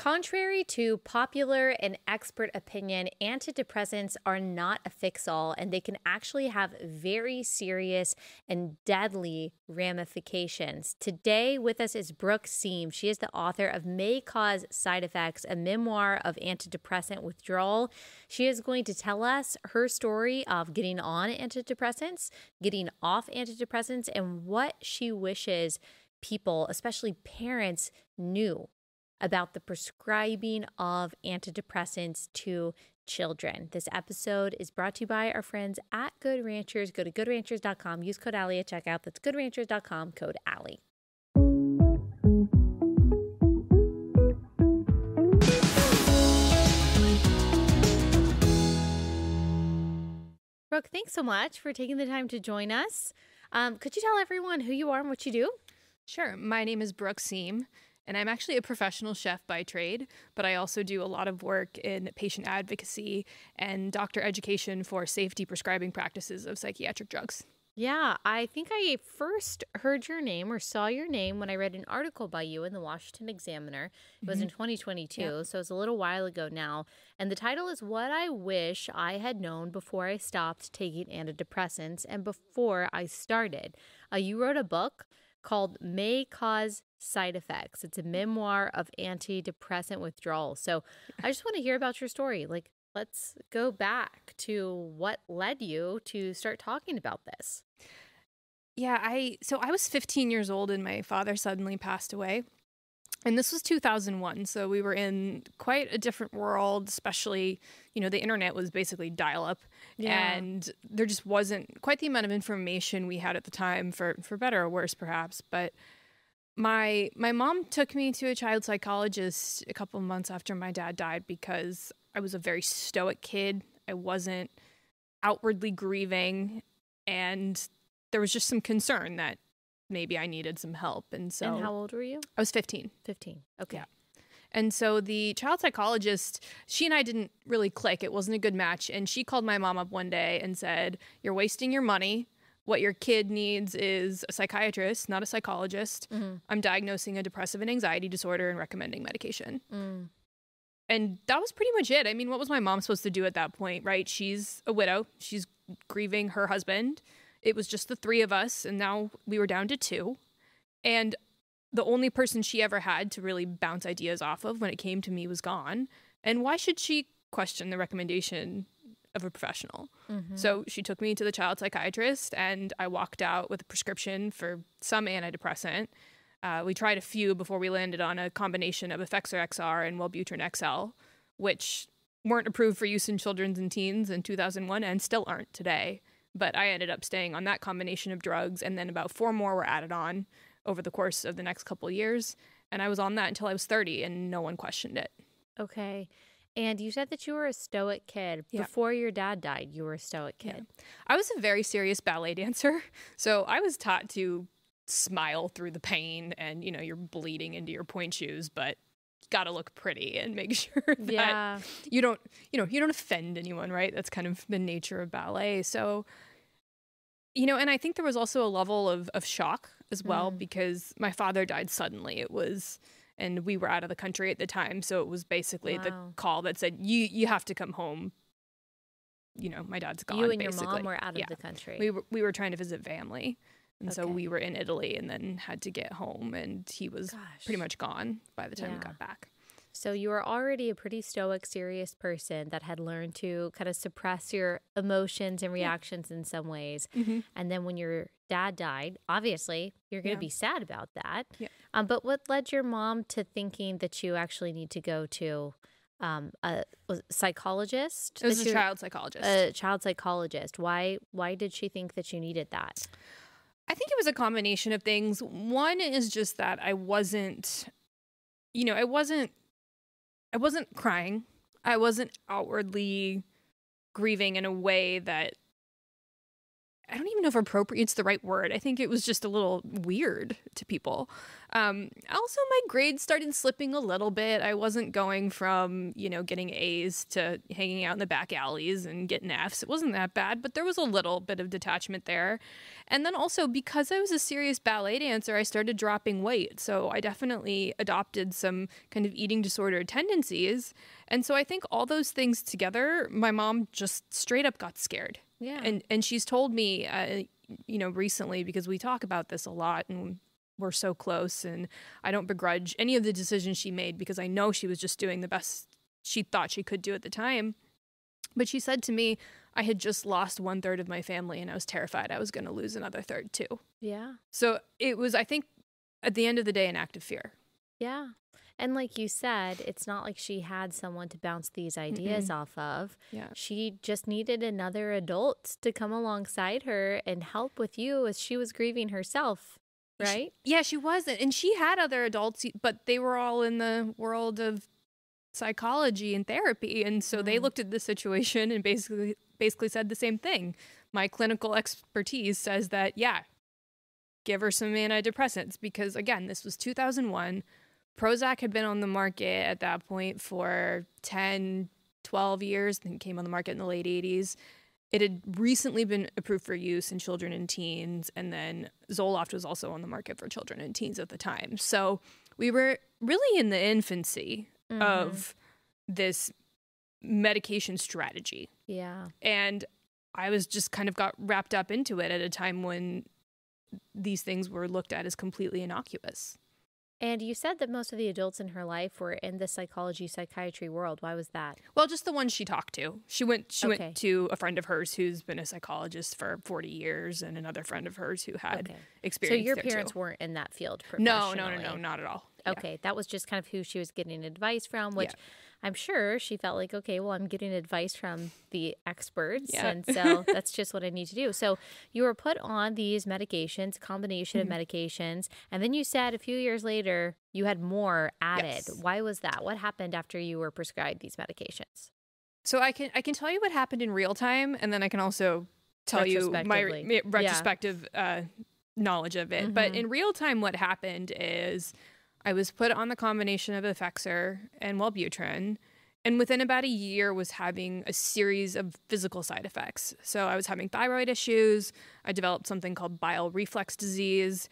Contrary to popular and expert opinion, antidepressants are not a fix all and they can actually have very serious and deadly ramifications. Today, with us is Brooke Siem. She is the author of May Cause Side Effects, a memoir of antidepressant withdrawal. She is going to tell us her story of getting on antidepressants, getting off antidepressants, and what she wishes people, especially parents, knew about the prescribing of antidepressants to children. This episode is brought to you by our friends at Good Ranchers. Go to goodranchers.com, use code Allie at checkout. That's goodranchers.com, code Allie. Brooke, thanks so much for taking the time to join us. Um, could you tell everyone who you are and what you do? Sure. My name is Brooke Siem, and I'm actually a professional chef by trade, but I also do a lot of work in patient advocacy and doctor education for safety prescribing practices of psychiatric drugs. Yeah, I think I first heard your name or saw your name when I read an article by you in the Washington Examiner. It was mm-hmm. in 2022, yeah. so it's a little while ago now. And the title is What I Wish I Had Known Before I Stopped Taking Antidepressants and Before I Started. Uh, you wrote a book called May Cause Side Effects. It's a mm. memoir of antidepressant withdrawal. So I just want to hear about your story. Like, let's go back to what led you to start talking about this. Yeah, I so I was 15 years old and my father suddenly passed away. And this was 2001, so we were in quite a different world, especially, you know, the internet was basically dial up yeah. and there just wasn't quite the amount of information we had at the time for for better or worse perhaps, but my my mom took me to a child psychologist a couple months after my dad died because I was a very stoic kid. I wasn't outwardly grieving and there was just some concern that maybe I needed some help. And so And how old were you? I was 15. 15. Okay. Yeah. And so the child psychologist, she and I didn't really click. It wasn't a good match. And she called my mom up one day and said, You're wasting your money. What your kid needs is a psychiatrist, not a psychologist. Mm-hmm. I'm diagnosing a depressive and anxiety disorder and recommending medication. Mm. And that was pretty much it. I mean, what was my mom supposed to do at that point, right? She's a widow, she's grieving her husband. It was just the three of us, and now we were down to two. And the only person she ever had to really bounce ideas off of when it came to me was gone. And why should she question the recommendation of a professional? Mm-hmm. So she took me to the child psychiatrist, and I walked out with a prescription for some antidepressant. Uh, we tried a few before we landed on a combination of Effexor XR and Wellbutrin XL, which weren't approved for use in children and teens in 2001 and still aren't today. But I ended up staying on that combination of drugs, and then about four more were added on over the course of the next couple years. And I was on that until I was 30, and no one questioned it. Okay. And you said that you were a stoic kid. Yeah. Before your dad died, you were a stoic kid. Yeah. I was a very serious ballet dancer. So I was taught to smile through the pain and, you know, you're bleeding into your pointe shoes, but got to look pretty and make sure that yeah. you don't, you know, you don't offend anyone, right? That's kind of the nature of ballet. So, you know, and I think there was also a level of, of shock as well mm. because my father died suddenly. It was, and we were out of the country at the time. So it was basically wow. the call that said, you, you have to come home. You know, my dad's gone. You and basically. your mom were out of the country. We were, we were trying to visit family. And okay. so we were in Italy and then had to get home, and he was Gosh. pretty much gone by the time yeah. we got back. So you were already a pretty stoic, serious person that had learned to kind of suppress your emotions and reactions yeah. in some ways. Mm-hmm. And then when your dad died, obviously you're going to yeah. be sad about that. Yeah. Um, but what led your mom to thinking that you actually need to go to um, a, a psychologist? It was a child psychologist. A child psychologist. Why? Why did she think that you needed that? I think it was a combination of things. One is just that I wasn't, you know, I wasn't, I wasn't crying. I wasn't outwardly grieving in a way that I don't even know if appropriate's the right word. I think it was just a little weird to people. Um, also, my grades started slipping a little bit. I wasn't going from, you know, getting A's to hanging out in the back alleys and getting F's. It wasn't that bad, but there was a little bit of detachment there. And then also, because I was a serious ballet dancer, I started dropping weight. So I definitely adopted some kind of eating disorder tendencies. And so I think all those things together, my mom just straight up got scared. Yeah. And and she's told me, uh, you know, recently because we talk about this a lot and we're so close, and I don't begrudge any of the decisions she made because I know she was just doing the best she thought she could do at the time. But she said to me, I had just lost one third of my family, and I was terrified I was going to lose another third too. yeah. So it was, I think, at the end of the day, an act of fear. Yeah. And like you said, it's not like she had someone to bounce these ideas off of. Yeah. She just needed another adult to come alongside her and help with you as she was grieving herself, right? Yeah, she wasn't. And she had other adults, but they were all in the world of psychology and therapy. And so they Mm. looked at the situation and basically basically said the same thing. My clinical expertise says that, yeah, give her some antidepressants because again, this was 2001. Prozac had been on the market at that point for 10, 12 years, then came on the market in the late 80s. It had recently been approved for use in children and teens, and then Zoloft was also on the market for children and teens at the time. So we were really in the infancy Mm-hmm. of this medication strategy. Yeah. And I was just kind of got wrapped up into it at a time when these things were looked at as completely innocuous. And you said that most of the adults in her life were in the psychology psychiatry world. Why was that? Well, just the ones she talked to. She went she Okay. went to a friend of hers who's been a psychologist for 40 years and another friend of hers who had Okay. So your parents too. weren't in that field No, no, no, no, not at all. Yeah. Okay, that was just kind of who she was getting advice from, which Yeah. I'm sure she felt like, okay, well, I'm getting advice from the experts. Yeah. And so that's just what I need to do. So you were put on these medications, combination Mm-hmm. of medications. And then you said a few years later, you had more added. Yes. Why was that? What happened after you were prescribed these medications? So I can I can tell you what happened in real time, and then I can also tell you my re- retrospective uh, knowledge of it. But Mhm. in real time, what happened is I was put on the combination of Effexor and Wellbutrin, and within about a year was having a series of physical side effects. So I was having thyroid issues. I developed something called bile reflux disease,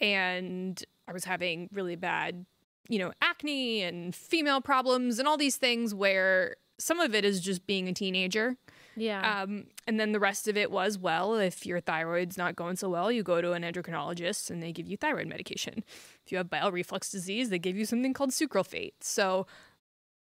and I was having really bad, you know, acne and female problems and all these things where some of it is just being a teenager. Yeah. Um, and then the rest of it was, well, if your thyroid's not going so well, you go to an endocrinologist and they give you thyroid medication. If you have bile reflux disease, they give you something called sucralfate. So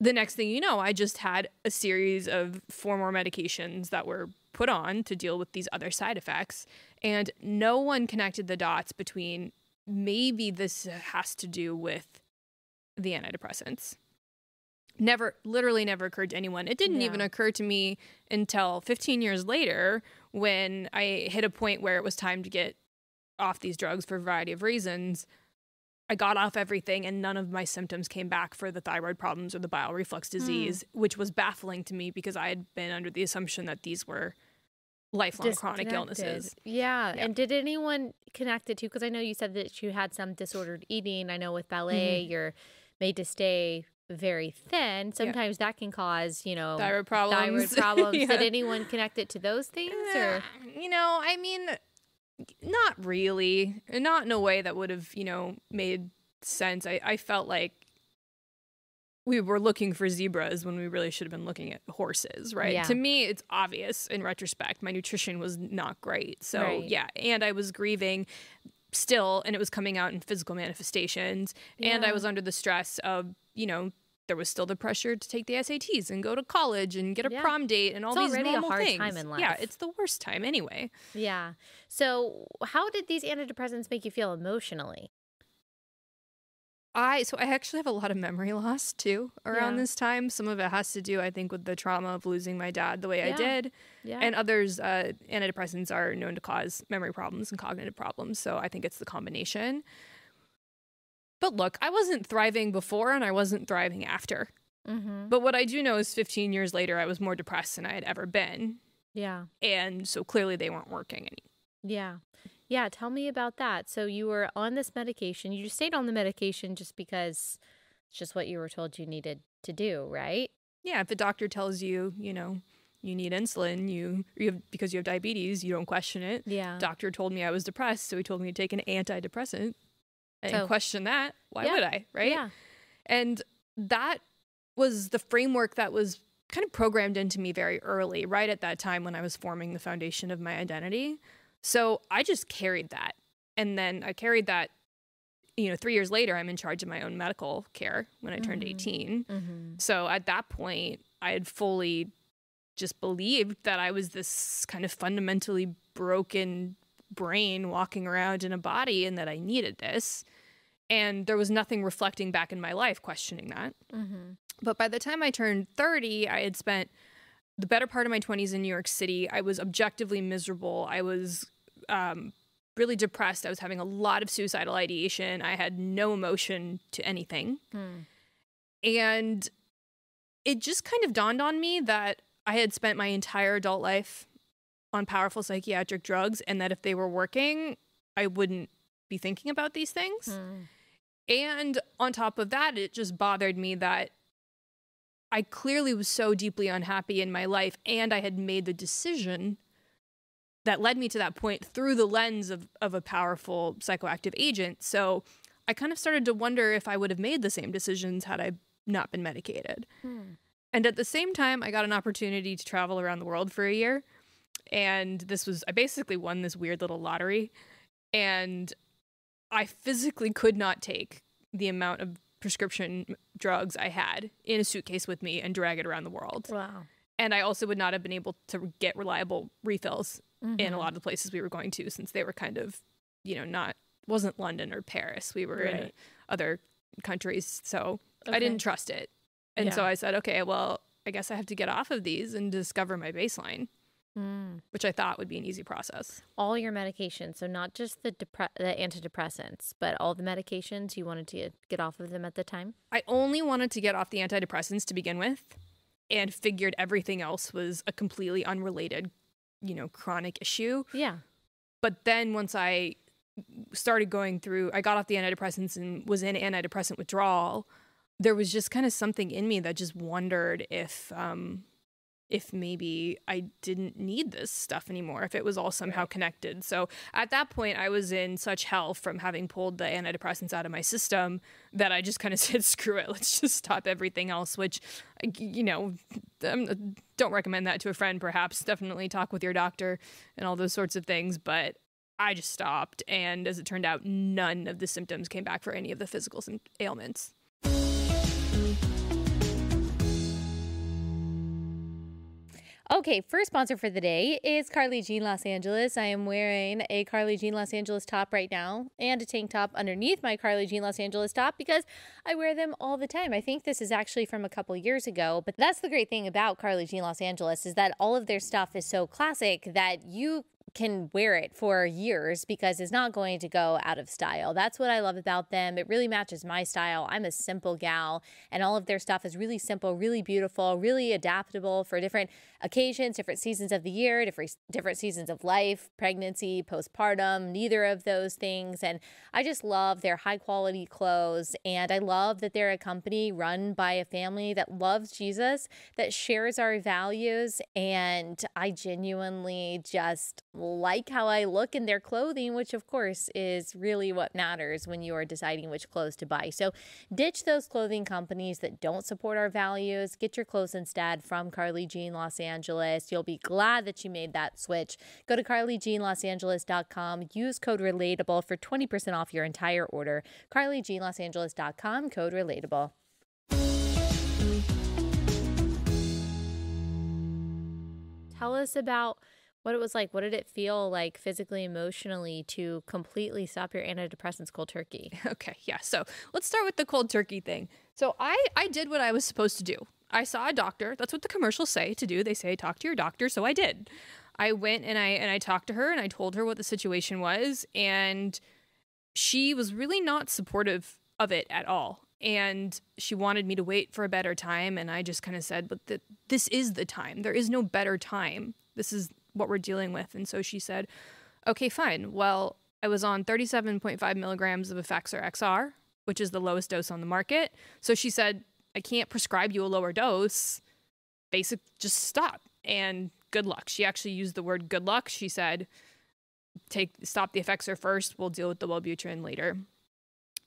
the next thing you know, I just had a series of four more medications that were put on to deal with these other side effects. And no one connected the dots between maybe this has to do with the antidepressants. Never, literally never occurred to anyone. It didn't Yeah. even occur to me until 15 years later when I hit a point where it was time to get off these drugs for a variety of reasons. I got off everything and none of my symptoms came back for the thyroid problems or the bile reflux disease, which was baffling to me because I had been under the assumption that these were lifelong chronic illnesses. Yeah. Yeah. And did anyone connect it to? Because I know you said that you had some disordered eating. I know with ballet, Mm-hmm. you're made to stay very thin. Sometimes that can cause, you know, Thyroid problems. thyroid problems. Did anyone connect it to those things? Or you know, I mean, not really. Not in a way that would have, you know, made sense. I, I felt like we were looking for zebras when we really should have been looking at horses, right? Yeah. To me, it's obvious in retrospect. My nutrition was not great. So, Right. yeah. And I was grieving still, and it was coming out in physical manifestations. And I was under the stress of, you know, there was still the pressure to take the SATs and go to college and get a Yeah. prom date and all It's these already a normal hard things. time in Yeah, it's the worst time anyway. yeah. So how did these antidepressants make you feel emotionally? I so I actually have a lot of memory loss too around Yeah. this time. Some of it has to do, I think, with the trauma of losing my dad the way I did, Yeah. and others uh, antidepressants are known to cause memory problems and cognitive problems. So I think it's the combination. But look, I wasn't thriving before, and I wasn't thriving after. mm-hmm. But what I do know is, 15 years later, I was more depressed than I had ever been. Yeah. And so clearly they weren't working any. Yeah. Yeah. Tell me about that. So you were on this medication. You just stayed on the medication just because it's just what you were told you needed to do, right? Yeah. If the doctor tells you, you know, you need insulin, you, you have, because you have diabetes, you don't question it. Yeah. Doctor told me I was depressed, so he told me to take an antidepressant. Didn't So- question that. Why Yeah. would I? Right? Yeah. And that was the framework that was kind of programmed into me very early, right at that time when I was forming the foundation of my identity. So I just carried that. And then I carried that, you know, three years later, I'm in charge of my own medical care when I turned Mhm. 18. Mm-hmm. So at that point, I had fully just believed that I was this kind of fundamentally broken brain walking around in a body and that I needed this. And there was nothing reflecting back in my life questioning that. Mm-hmm. But by the time I turned 30, I had spent the better part of my 20s in New York City. I was objectively miserable. I was um, really depressed. I was having a lot of suicidal ideation. I had no emotion to anything. Hmm. And it just kind of dawned on me that I had spent my entire adult life on powerful psychiatric drugs and that if they were working, I wouldn't be thinking about these things. Hmm. And on top of that, it just bothered me that I clearly was so deeply unhappy in my life and I had made the decision that led me to that point through the lens of, of a powerful psychoactive agent. So I kind of started to wonder if I would have made the same decisions had I not been medicated. Hmm. And at the same time, I got an opportunity to travel around the world for a year. And this was, I basically won this weird little lottery. And I physically could not take the amount of prescription drugs I had in a suitcase with me and drag it around the world. Wow. And I also would not have been able to get reliable refills in Mhm. a lot of the places we were going to since they were kind of, you know, not, wasn't London or Paris. We were in other countries. So I didn't trust it. And so I said, okay, well, I guess I have to get off of these and discover my baseline, Hmm. which I thought would be an easy process. All your medications, so not just the depre- the antidepressants, but all the medications you wanted to get off of them at the time. I only wanted to get off the antidepressants to begin with and figured everything else was a completely unrelated, you know, chronic issue. Yeah. But then once I started going through, I got off the antidepressants and was in antidepressant withdrawal. There was just kind of something in me that just wondered if, um, if maybe I didn't need this stuff anymore, if it was all somehow Right. connected. So at that point, I was in such hell from having pulled the antidepressants out of my system that I just kind of said, screw it, let's just stop everything else, which, you know, um, don't recommend that to a friend, perhaps. Definitely talk with your doctor and all those sorts of things. But I just stopped. And as it turned out, none of the symptoms came back for any of the physical ailments. Okay, first sponsor for the day is Carly Jean Los Angeles. I am wearing a Carly Jean Los Angeles top right now and a tank top underneath my Carly Jean Los Angeles top because I wear them all the time. I think this is actually from a couple years ago, but that's the great thing about Carly Jean Los Angeles is that all of their stuff is so classic that you can wear it for years because it's not going to go out of style. That's what I love about them. It really matches my style. I'm a simple gal, and all of their stuff is really simple, really beautiful, really adaptable for different occasions, different seasons of the year, different different seasons of life, pregnancy, postpartum, neither of those things. And I just love their high quality clothes and I love that they're a company run by a family that loves Jesus, that shares our values, and I genuinely just like how I look in their clothing, which of course is really what matters when you are deciding which clothes to buy. So ditch those clothing companies that don't support our values. Get your clothes instead from Carly Jean Los Angeles. You'll be glad that you made that switch. Go to carlyjeanlosangeles.com. Use code relatable for 20% off your entire order. carlyjeanlosangeles.com, code relatable. Tell us about what it was like. What did it feel like physically, emotionally to completely stop your antidepressants cold turkey? Okay, yeah. So let's start with the cold turkey thing. So I I did what I was supposed to do. I saw a doctor. That's what the commercials say to do. They say talk to your doctor. So I did. I went and I and I talked to her and I told her what the situation was and she was really not supportive of it at all. and she wanted me to wait for a better time and i just kind of said but th- this is the time there is no better time this is what we're dealing with. And so she said okay fine. Well i was on 37.5 milligrams of effexor xr which is the lowest dose on the market. So she said i can't prescribe you a lower dose. Basic just stop. And good luck. She actually used the word good luck. She said take stop the effexor first. We'll deal with the wellbutrin later.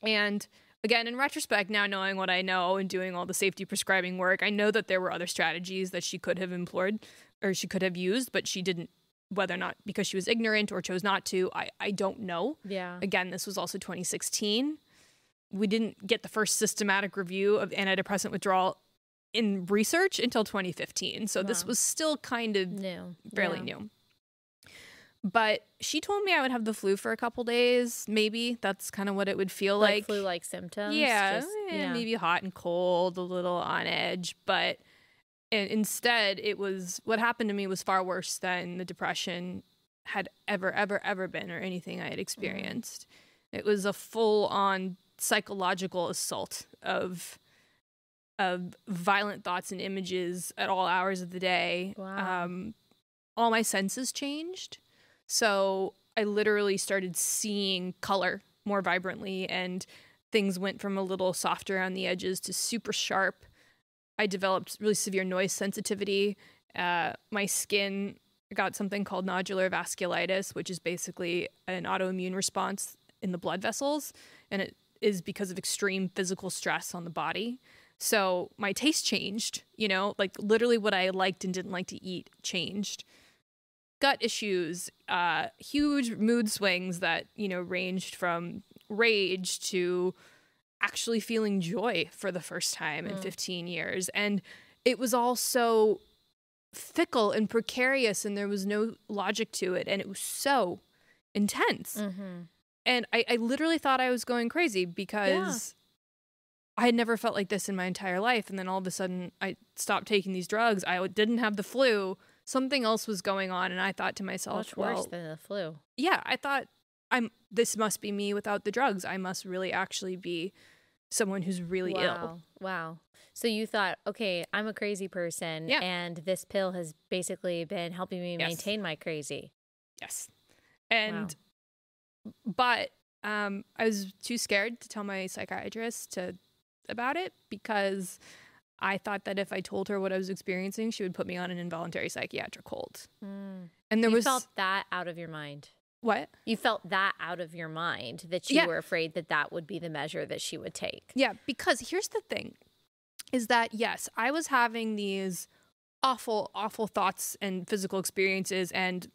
And again, in retrospect, now knowing what I know and doing all the safety prescribing work, I know that there were other strategies that she could have employed or she could have used, but she didn't. Whether or not because she was ignorant or chose not to, I, I don't know. Yeah. Again, this was also 2016. We didn't get the first systematic review of antidepressant withdrawal in research until 2015. So wow. this was still kind of new. fairly yeah. new. But she told me I would have the flu for a couple days, maybe. That's kind of what it would feel like. like flu like symptoms. Yeah, just, eh, yeah, maybe hot and cold, a little on edge. But instead, it was what happened to me was far worse than the depression had ever, ever, ever been or anything I had mm. experienced. Mm. It was a full on psychological assault of of violent thoughts and images at all hours of the day. Wow. Um, all my senses changed. So I literally started seeing color more vibrantly, and things went from a little softer on the edges to super sharp. I developed really severe noise sensitivity. Uh, my skin got something called nodular vasculitis, which is basically an autoimmune response in the blood vessels, and it is because of extreme physical stress on the body. So my taste changed, you know, like literally what I liked and didn't like to eat changed gut issues, uh, huge mood swings that, you know, ranged from rage to actually feeling joy for the first time mm. in 15 years. And it was all so fickle and precarious, and there was no logic to it. And it was so intense. Mm-hmm. And I, I, literally thought I was going crazy because. Yeah. I had never felt like this in my entire life. And then all of a sudden, I stopped taking these drugs. I didn't have the flu something else was going on, and I thought to myself, much well, worse than the flu. Yeah, I thought I'm. This must be me without the drugs. I must really actually be someone who's really wow. ill. Wow. So you thought, okay, I'm a crazy person, yeah. and this pill has basically been helping me yes. maintain my crazy. Yes. And, wow. but um, I was too scared to tell my psychiatrist to about it because I thought that if I told her what I was experiencing, she would put me on an involuntary psychiatric hold. Mm. And there you was felt that out of your mind. What? You felt that out of your mind that you yeah. were afraid that that would be the measure that she would take. Yeah, because here's the thing is that yes, I was having these awful awful thoughts and physical experiences and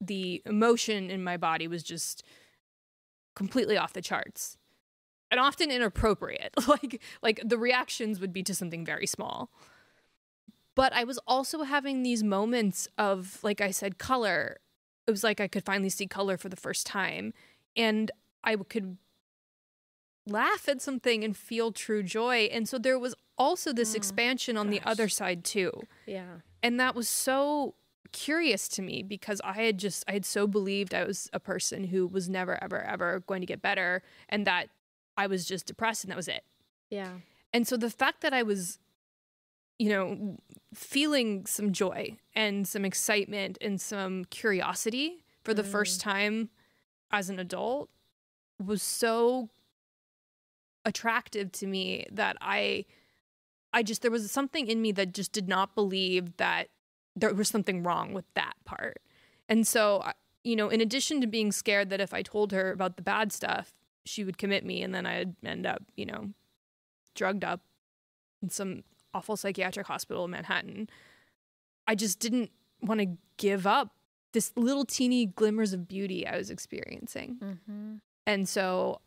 the emotion in my body was just completely off the charts and often inappropriate. like like the reactions would be to something very small. But I was also having these moments of like I said color. It was like I could finally see color for the first time and I could laugh at something and feel true joy. And so there was also this mm, expansion on gosh. the other side too. Yeah. And that was so curious to me because I had just I had so believed I was a person who was never ever ever going to get better and that I was just depressed and that was it. Yeah. And so the fact that I was, you know, feeling some joy and some excitement and some curiosity for the mm. first time as an adult was so attractive to me that I I just there was something in me that just did not believe that there was something wrong with that part. And so, you know, in addition to being scared that if I told her about the bad stuff, she would commit me and then I'd end up, you know, drugged up in some awful psychiatric hospital in Manhattan. I just didn't want to give up this little teeny glimmers of beauty I was experiencing. Mm-hmm. And so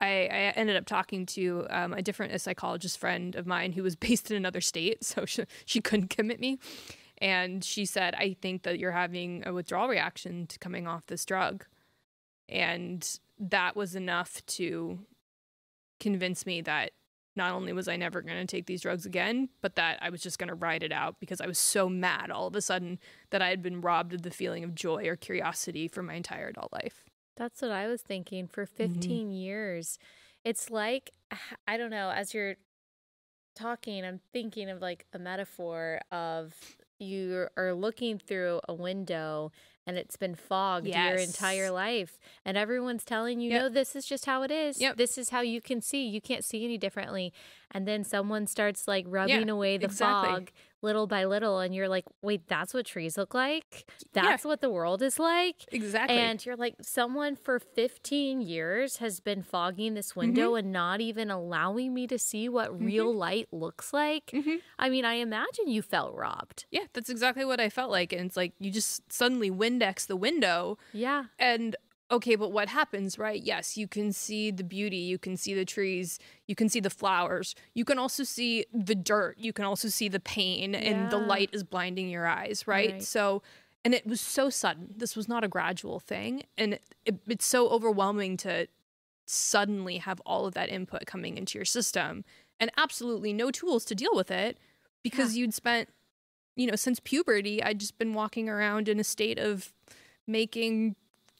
I, I, ended up talking to um, a different a psychologist friend of mine who was based in another state, so she, she couldn't commit me. And she said, I think that you're having a withdrawal reaction to coming off this drug. And that was enough to convince me that not only was I never going to take these drugs again, but that I was just going to ride it out because I was so mad all of a sudden that I had been robbed of the feeling of joy or curiosity for my entire adult life. That's what I was thinking for 15 mm-hmm. years. It's like I don't know, as you're talking, I'm thinking of like a metaphor of you are looking through a window and it's been fogged your entire life. And everyone's telling you Yep. no this is just how it is. Yep. this is how you can see. You can't see any differently and then someone starts like rubbing away the exactly. fog little by little and you're like wait that's what trees look like Yeah. that's what the world is like Exactly. and you're like, someone for 15 years has been fogging this window Mm-hmm. and not even allowing me to see what real light looks like. Mhm. I mean, I imagine you felt robbed. yeah, that's exactly what I felt like. And it's like you just suddenly Windex the window Yeah. And okay, but what happens, right? Yes, you can see the beauty, you can see the trees, you can see the flowers, you can also see the dirt, you can also see the pain, and the light is blinding your eyes, right? Right. So, and it was so sudden. This was not a gradual thing. And it, it, it's so overwhelming to suddenly have all of that input coming into your system and absolutely no tools to deal with it because you'd spent, you know, since puberty, I'd just been walking around in a state of making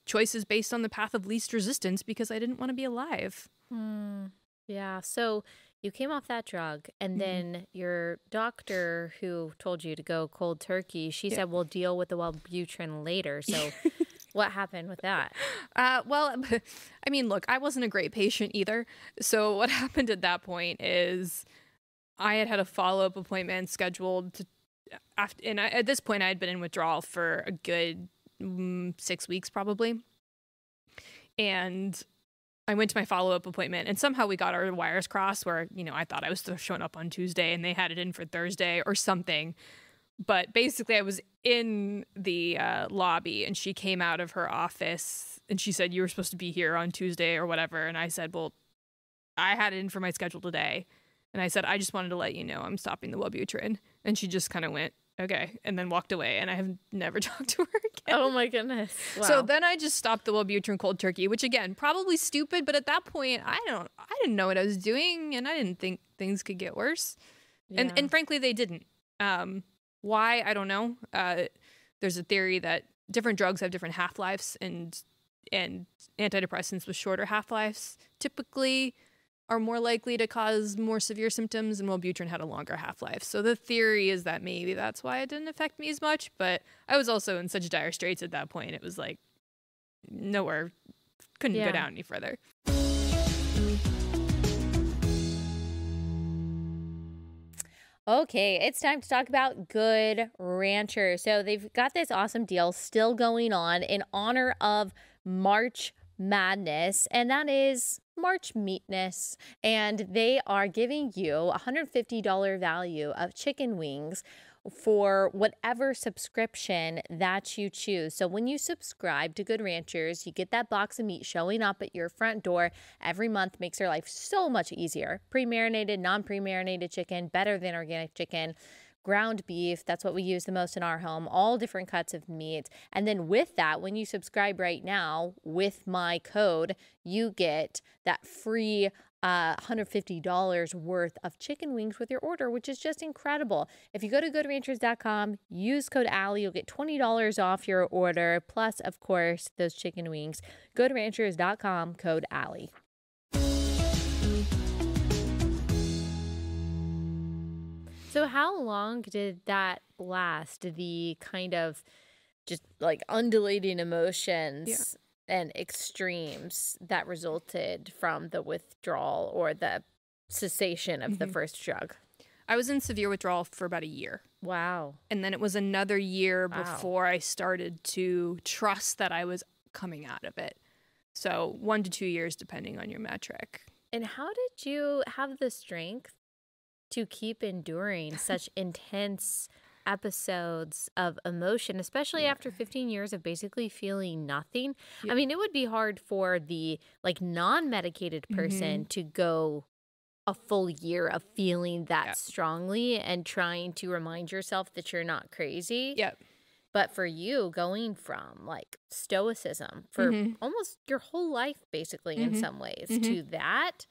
choices based on the path of least resistance because I didn't want to be alive. Hmm. Yeah. So you came off that drug, and Mhm. then your doctor who told you to go cold turkey, she Yeah. said, we'll deal with the Wellbutrin later. So what happened with that? Uh, well, I mean, look, I wasn't a great patient either. So what happened at that point is I had had a follow up appointment scheduled to after, and I, at this point I had been in withdrawal for a good mm, six weeks probably, and I went to my follow up appointment, and somehow we got our wires crossed. Where you know I thought I was showing up on Tuesday, and they had it in for Thursday or something. But basically, I was in the uh, lobby, and she came out of her office, and she said you were supposed to be here on Tuesday or whatever. And I said, well, I had it in for my schedule today, and I said I just wanted to let you know I'm stopping the Wellbutrin. And she just kind of went okay, and then walked away, and I have never talked to her again. Oh my goodness. So then I just stopped the Wellbutrin cold turkey, which again, probably stupid, but at that point, I don't, I didn't know what I was doing, and I didn't think things could get worse. And and frankly, they didn't. Um, why I don't know. Uh, there's a theory that different drugs have different half lives, and and antidepressants with shorter half lives typically are more likely to cause more severe symptoms, and Wellbutrin had a longer half life. So the theory is that maybe that's why it didn't affect me as much. But I was also in such dire straits at that point; it was like nowhere, couldn't Yeah. go down any further. Okay, it's time to talk about Good Rancher. So they've got this awesome deal still going on in honor of March Madness, and that is March Meatness. And they are giving you a $150 value of chicken wings for whatever subscription that you choose. So when you subscribe to Good Ranchers, you get that box of meat showing up at your front door every month makes your life so much easier. Pre-marinated, non-pre-marinated chicken, better than organic chicken. Ground beef, that's what we use the most in our home, all different cuts of meat. And then with that, when you subscribe right now with my code, you get that free uh, $150 worth of chicken wings with your order, which is just incredible. If you go to goodranchers.com, use code Allie, you'll get $20 off your order, plus, of course, those chicken wings. Goodranchers.com, code Allie. So, how long did that last? The kind of just like undulating emotions and extremes that resulted from the withdrawal or the cessation of the Mhm. first drug. I was in severe withdrawal for about a year. Wow. And then it was another year Wow. before I started to trust that I was coming out of it. So, one to two years, depending on your metric. And how did you have the strength to keep enduring such intense episodes of emotion, especially Yeah. after 15 years of basically feeling nothing? Yeah. I mean, it would be hard for the like non-medicated person to go a full year of feeling that Yeah. strongly and trying to remind yourself that you're not crazy. Yep. But for you, going from like stoicism for Mhm. almost your whole life, basically, in Mhm. some ways, Mhm. to that,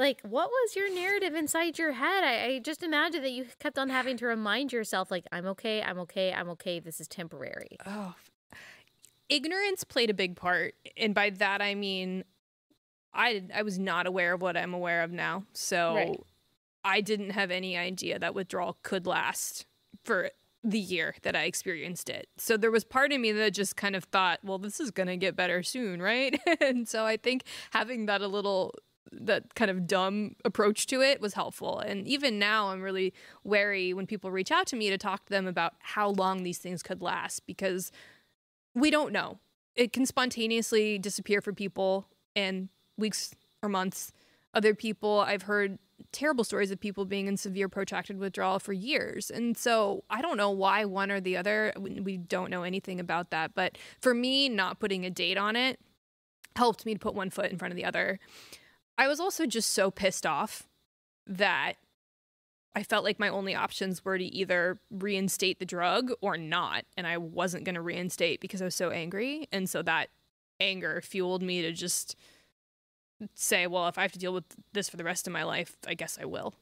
like, what was your narrative inside your head? I, I just imagine that you kept on having to remind yourself, like, I'm okay, I'm okay, I'm okay, this is temporary. Oh, ignorance played a big part. And by that, I mean, I I was not aware of what I'm aware of now. So Right. I didn't have any idea that withdrawal could last for the year that I experienced it. So there was part of me that just kind of thought, well, this is going to get better soon, right? and so I think having that a little that kind of dumb approach to it was helpful. And even now I'm really wary when people reach out to me to talk to them about how long these things could last because we don't know. It can spontaneously disappear for people in weeks or months. Other people, I've heard terrible stories of people being in severe protracted withdrawal for years. And so I don't know why one or the other. We don't know anything about that. But for me, not putting a date on it helped me to put one foot in front of the other. I was also just so pissed off that I felt like my only options were to either reinstate the drug or not. And I wasn't going to reinstate because I was so angry. And so that anger fueled me to just say, well, if I have to deal with this for the rest of my life, I guess I will.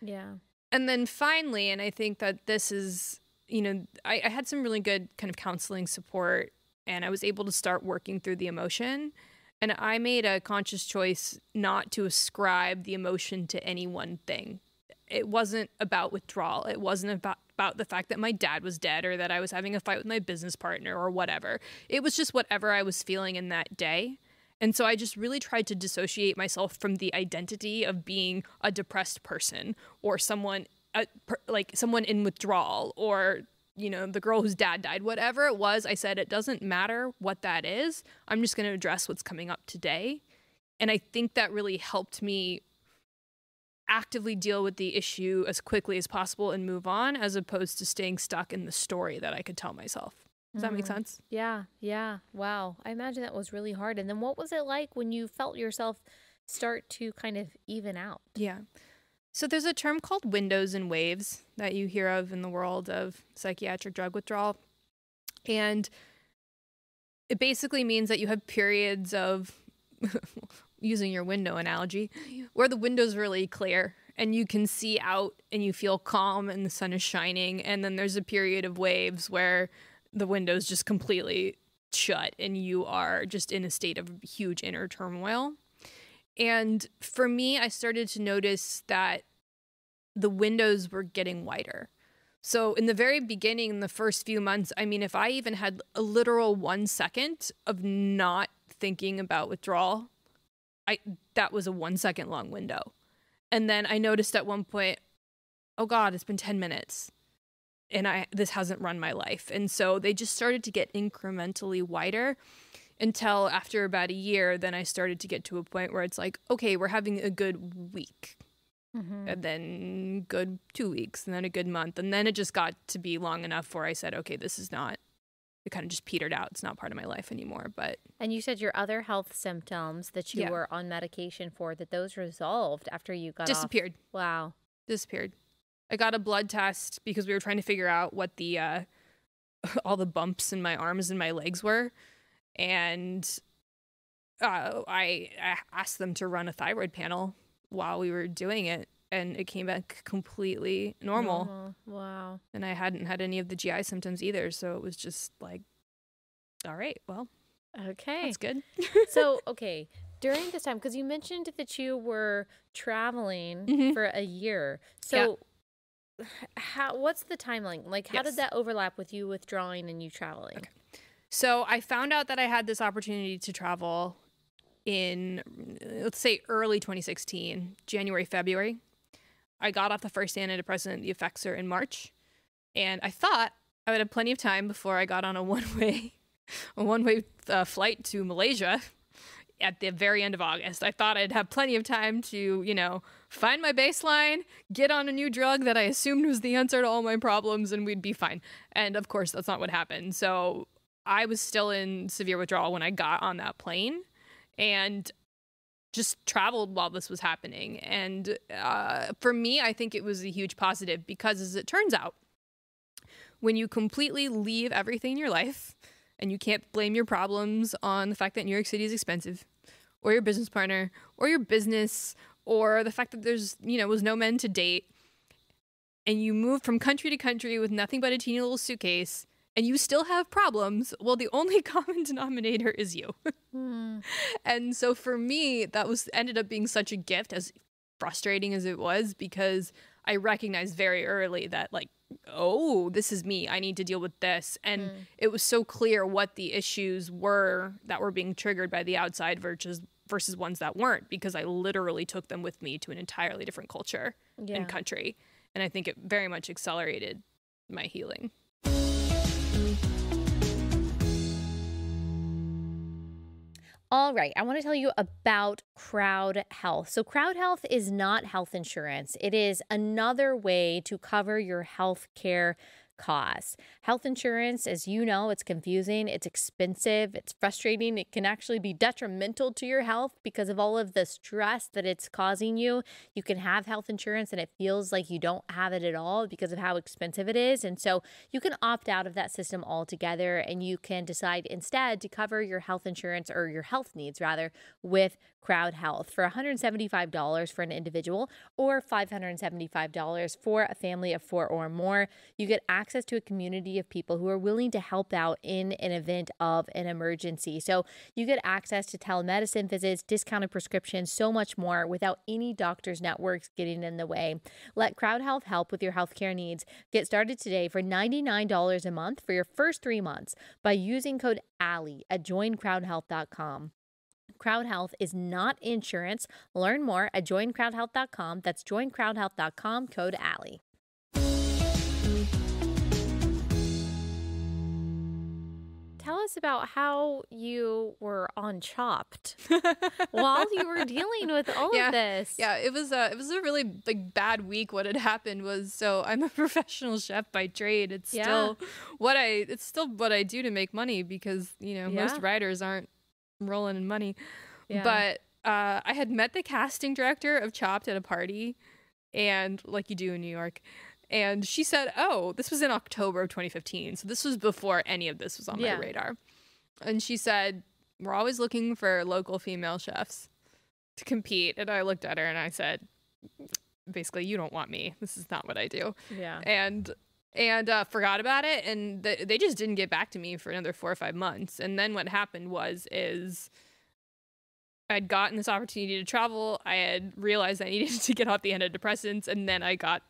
Yeah. And then finally, and I think that this is, you know, I, I had some really good kind of counseling support and I was able to start working through the emotion. And I made a conscious choice not to ascribe the emotion to any one thing. It wasn't about withdrawal. It wasn't about, about the fact that my dad was dead or that I was having a fight with my business partner or whatever. It was just whatever I was feeling in that day. And so I just really tried to dissociate myself from the identity of being a depressed person or someone uh, per, like someone in withdrawal or you know the girl whose dad died whatever it was I said it doesn't matter what that is I'm just going to address what's coming up today and I think that really helped me actively deal with the issue as quickly as possible and move on as opposed to staying stuck in the story that I could tell myself does that make Mhm. sense Yeah, yeah. Wow. I imagine that was really hard. And then what was it like when you felt yourself start to kind of even out? Yeah. So there's a term called windows and waves that you hear of in the world of psychiatric drug withdrawal. And it basically means that you have periods of using your window analogy where the window's really clear and you can see out and you feel calm and the sun is shining and then there's a period of waves where the window's just completely shut and you are just in a state of huge inner turmoil. And for me, I started to notice that the windows were getting wider. So, in the very beginning, in the first few months, I mean, if I even had a literal one second of not thinking about withdrawal, I that was a one second long window. And then I noticed at one point, oh God, it's been 10 minutes and I this hasn't run my life. And so they just started to get incrementally wider until after about a year, then I started to get to a point where it's like, okay, we're having a good week, Mm-hmm. and then good two weeks, and then a good month, and then it just got to be long enough where I said, okay, this is not. It kind of just petered out. It's not part of my life anymore. But And you said your other health symptoms that you Yeah. were on medication for, that those resolved after you got off. disappeared. Wow. Disappeared. I got a blood test because we were trying to figure out what the uh, all the bumps in my arms and my legs were, and uh, I, I asked them to run a thyroid panel while we were doing it, and it came back completely normal. Normal. Wow. And I hadn't had any of the GI symptoms either, so it was just like, all right, well, Okay. that's good. so, okay, during this time, because you mentioned that you were traveling Mhm. for a year. So, h- how? What's the timeline? Like, how Yes. did that overlap with you withdrawing and you traveling? Okay. So I found out that I had this opportunity to travel in, let's say, early 2016, January, February. I got off the first antidepressant. The Effexor in March, and I thought I would have plenty of time before I got on a one-way, a one-way uh, flight to Malaysia at the very end of August. I thought I'd have plenty of time to, you know, find my baseline, get on a new drug that I assumed was the answer to all my problems, and we'd be fine. And of course, that's not what happened. So I was still in severe withdrawal when I got on that plane and just traveled while this was happening. And uh, for me, I think it was a huge positive because, as it turns out, when you completely leave everything in your life and you can't blame your problems on the fact that New York City is expensive or your business partner or your business or the fact that there's, you know, was no men to date and you move from country to country with nothing but a teeny little suitcase and you still have problems, well, the only common denominator is you. mm. And so for me, that was ended up being such a gift, as frustrating as it was, because I recognized very early that, like, oh, this is me. I need to deal with this. And mm. it was so clear what the issues were that were being triggered by the outside versus versus ones that weren't because I literally took them with me to an entirely different culture yeah. and country. And I think it very much accelerated my healing. All right, I want to tell you about Crowd Health. So, Crowd Health is not health insurance, it is another way to cover your health care costs. Health insurance, as you know, it's confusing, it's expensive, it's frustrating. It can actually be detrimental to your health because of all of the stress that it's causing you. You can have health insurance and it feels like you don't have it at all because of how expensive it is. And so you can opt out of that system altogether and you can decide instead to cover your health insurance or your health needs rather with Crowd Health for $175 for an individual or $575 for a family of four or more. You get access to a community of people who are willing to help out in an event of an emergency. So you get access to telemedicine visits, discounted prescriptions, so much more without any doctor's networks getting in the way. Let Crowd Health help with your healthcare needs. Get started today for $99 a month for your first three months by using code ALLIE at joincrowdhealth.com. Crowd Health is not insurance. Learn more at joincrowdhealth.com. That's joincrowdhealth.com, code ALLIE. Tell us about how you were on Chopped while you were dealing with all yeah, of this. Yeah, it was a it was a really like bad week. What had happened was so I'm a professional chef by trade. It's yeah. still what I it's still what I do to make money because you know yeah. most writers aren't rolling in money. Yeah. But uh, I had met the casting director of Chopped at a party, and like you do in New York. And she said, Oh, this was in October of 2015. So this was before any of this was on yeah. my radar. And she said, We're always looking for local female chefs to compete. And I looked at her and I said, Basically, you don't want me. This is not what I do. Yeah. And and uh, forgot about it and th- they just didn't get back to me for another four or five months. And then what happened was is i'd gotten this opportunity to travel. I had realized i needed to get off the antidepressants and then i got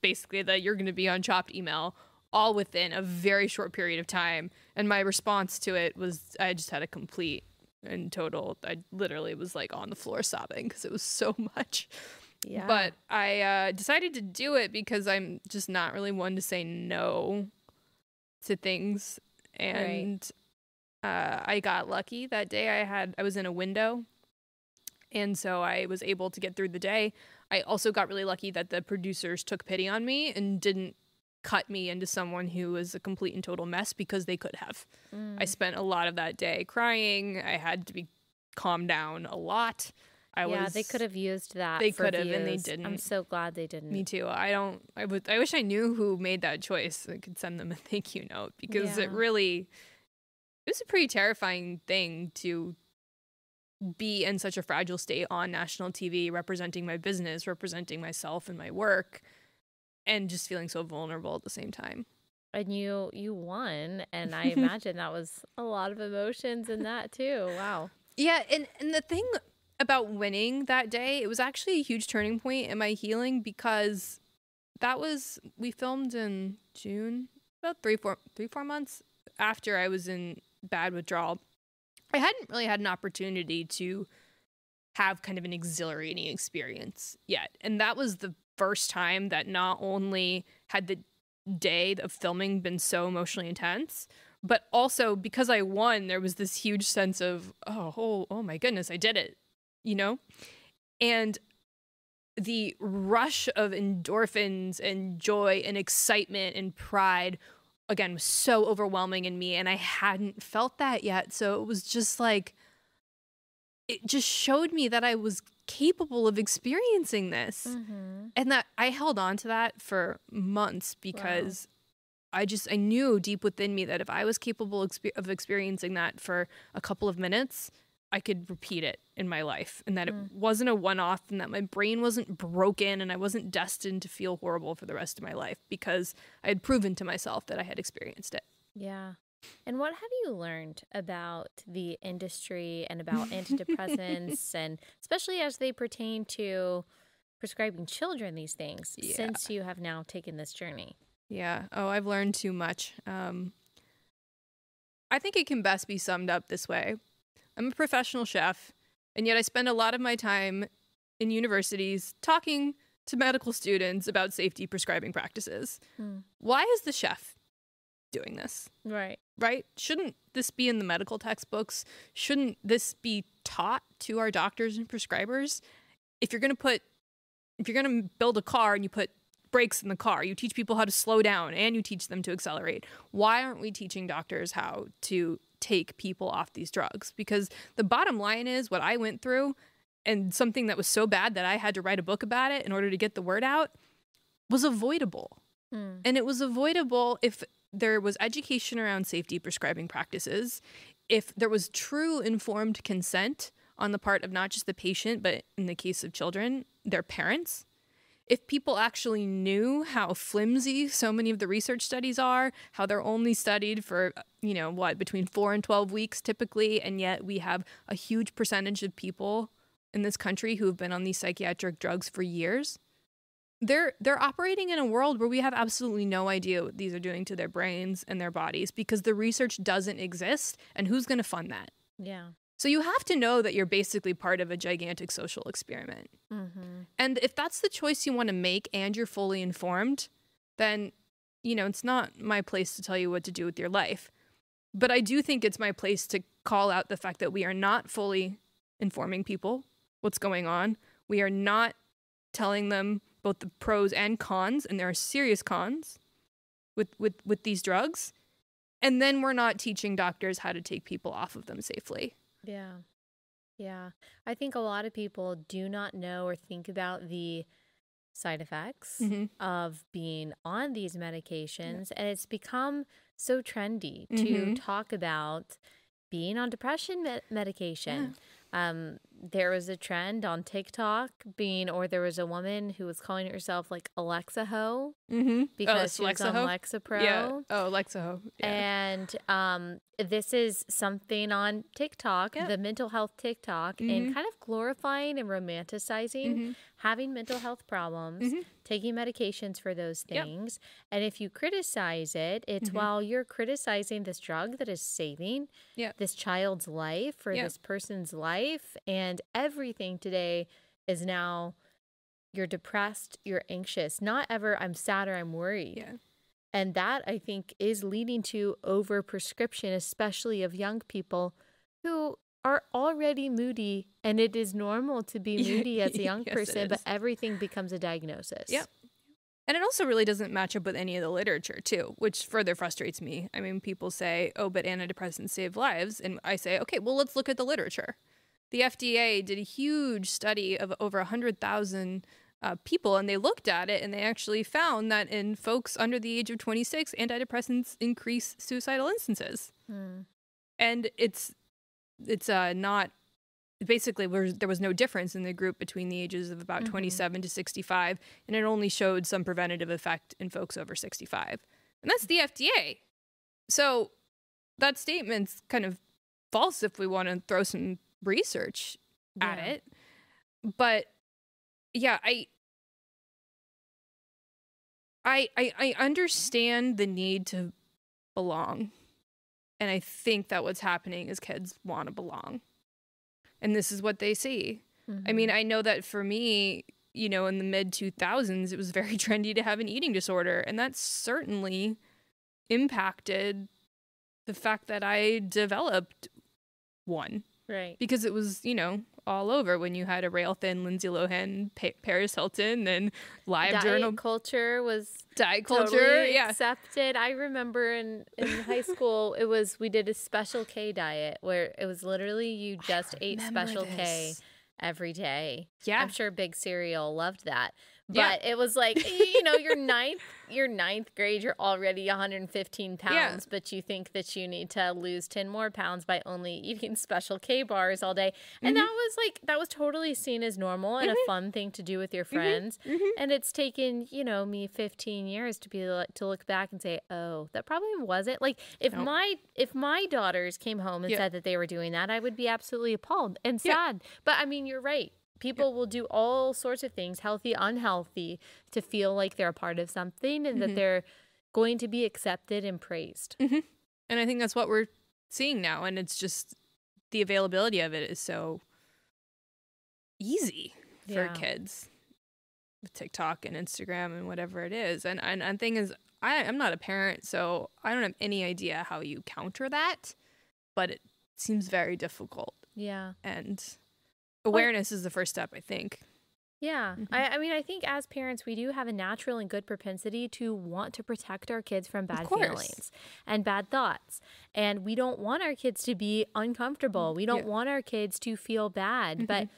basically the you're going to be on chopped email all within a very short period of time. And my response to it was i just had a complete and total i literally was like on the floor sobbing because it was so much yeah. But I uh, decided to do it because I'm just not really one to say no to things. And right. uh, I got lucky that day. I had I was in a window, and so I was able to get through the day. I also got really lucky that the producers took pity on me and didn't cut me into someone who was a complete and total mess because they could have. Mm. I spent a lot of that day crying. I had to be calmed down a lot. I yeah, was. they could have used that. They could have, and they didn't. I'm so glad they didn't. Me too. I don't. I would. I wish I knew who made that choice. I could send them a thank you note because yeah. it really. It was a pretty terrifying thing to be in such a fragile state on national TV, representing my business, representing myself and my work, and just feeling so vulnerable at the same time. And you you won, and I imagine that was a lot of emotions in that too. Wow. Yeah, and and the thing about winning that day, it was actually a huge turning point in my healing because that was we filmed in June, about three, four, three, four months after I was in bad withdrawal. I hadn't really had an opportunity to have kind of an exhilarating experience yet. And that was the first time that not only had the day of filming been so emotionally intense, but also because I won, there was this huge sense of, oh, oh, oh my goodness, I did it you know? And the rush of endorphins and joy and excitement and pride again was so overwhelming in me and I hadn't felt that yet. So it was just like it just showed me that I was capable of experiencing this. Mm-hmm. And that I held on to that for months because wow. I just I knew deep within me that if I was capable of experiencing that for a couple of minutes, I could repeat it in my life and that mm. it wasn't a one off and that my brain wasn't broken and I wasn't destined to feel horrible for the rest of my life because I had proven to myself that I had experienced it. Yeah. And what have you learned about the industry and about antidepressants and especially as they pertain to prescribing children these things Yeah. since you have now taken this journey? Yeah. Oh, I've learned too much. Um, I think it can best be summed up this way I'm a professional chef, and yet I spend a lot of my time in universities talking to medical students about safety prescribing practices. Hmm. Why is the chef doing this? Right. Right? Shouldn't this be in the medical textbooks? Shouldn't this be taught to our doctors and prescribers? If you're going to put, if you're going to build a car and you put brakes in the car, you teach people how to slow down and you teach them to accelerate. Why aren't we teaching doctors how to take people off these drugs? Because the bottom line is what I went through and something that was so bad that I had to write a book about it in order to get the word out was avoidable. Hmm. And it was avoidable if there was education around safety prescribing practices, if there was true informed consent on the part of not just the patient, but in the case of children, their parents. If people actually knew how flimsy so many of the research studies are, how they're only studied for, you know, what, between four and 12 weeks typically, and yet we have a huge percentage of people in this country who have been on these psychiatric drugs for years they're they're operating in a world where we have absolutely no idea what these are doing to their brains and their bodies because the research doesn't exist and who's going to fund that Yeah. So you have to know that you're basically part of a gigantic social experiment. Mm-hmm. and if that's the choice you want to make and you're fully informed then you know it's not my place to tell you what to do with your life. But i do think it's my place to call out the fact that we are not fully informing people what's going on. We are not telling them both the pros and cons and there are serious cons with with with these drugs. And then we're not teaching doctors how to take people off of them safely Yeah. Yeah. I think a lot of people do not know or think about the side effects Mhm. of being on these medications. And it's become so trendy to Mhm. talk about being on depression me- medication. Um, there was a trend on TikTok being, or there was a woman who was calling herself like Alexa Ho mm-hmm. because she was on? Lexapro. yeah oh Lexaho. yeah And um, this is something on TikTok, Yeah. the mental health TikTok, Mhm. and kind of glorifying and romanticizing Mhm. having mental health problems, Mhm. taking medications for those Yep. things. And if you criticize it, it's Mhm. while you're criticizing this drug that is saving Yeah. this child's life or Yeah. this person's life. And everything today is now you're depressed, you're anxious, not ever I'm sad or I'm worried. yeah And that I think is leading to overprescription, especially of young people who are already moody. And it is normal to be moody as a young yes, person, but everything becomes a diagnosis. Yep. And it also really doesn't match up with any of the literature, too, which further frustrates me. I mean, people say, oh, but antidepressants save lives. And I say, okay, well, let's look at the literature. The FDA did a huge study of over 100,000 uh, people, and they looked at it and they actually found that in folks under the age of 26, antidepressants increase suicidal instances. Hmm. And it's it's uh, not basically there there was no difference in the group between the ages of about Mhm. 27 to 65 and it only showed some preventative effect in folks over 65 and that's the FDA so that statement's kind of false if we want to throw some research at it but yeah I I I I understand the need to belong and I think that what's happening is kids want to belong. And this is what they see. I Mhm. mean, I know that for me, you know, in the mid 2000s, it was very trendy to have an eating disorder. And that certainly impacted the fact that I developed one right. because it was, you know, all over when you had a rail thin Lindsay Lohan, pa- Paris Hilton, and live Diet journal culture was diet culture. totally yeah. accepted. I remember in, in high school, it was we did a special K diet where it was literally you just ate special K every day. Yeah. I'm sure Big Cereal loved that. But Yeah. it was like you know your ninth your ninth grade you're already 115 pounds Yeah. but you think that you need to lose 10 more pounds by only eating special k bars all day and Mm-hmm. that was like that was totally seen as normal and a fun thing to do with your friends Mm-hmm. and it's taken you know me 15 years to be like to look back and say oh that probably wasn't like if Nope. my if my daughters came home and Yeah. said that they were doing that i would be absolutely appalled and sad but i mean you're right people will do all sorts of things healthy unhealthy to feel like they're a part of something and Mm-hmm. that they're going to be accepted and praised And I think that's what we're seeing now. And it's just the availability of it is so easy for Yeah. kids with TikTok and Instagram and whatever it is. And and, and thing is, I, I'm not a parent, so I don't have any idea how you counter that, but it seems very difficult. yeah And awareness is the first step, I think. Yeah. Mhm. I, I mean, I think as parents, we do have a natural and good propensity to want to protect our kids from bad feelings and bad thoughts. And we don't want our kids to be uncomfortable. We don't Yeah. Mm-hmm. want our kids to feel bad. But